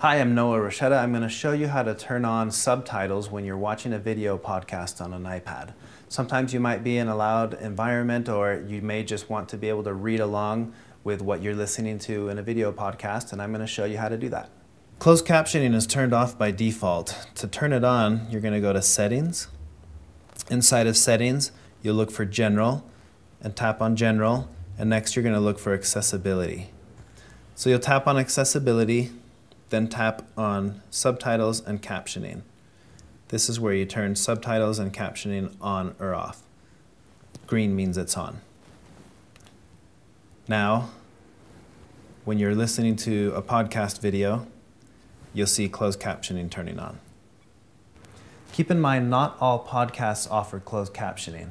Hi, I'm Noah Rasheta. I'm going to show you how to turn on subtitles when you're watching a video podcast on an iPad. Sometimes you might be in a loud environment or you may just want to be able to read along with what you're listening to in a video podcast, and I'm going to show you how to do that. Closed captioning is turned off by default. To turn it on, you're going to go to Settings. Inside of Settings, you'll look for General and tap on General, and next you're going to look for Accessibility. So you'll tap on Accessibility, then tap on Subtitles and Captioning. This is where you turn subtitles and captioning on or off. Green means it's on. Now, when you're listening to a podcast video, you'll see closed captioning turning on. Keep in mind, not all podcasts offer closed captioning.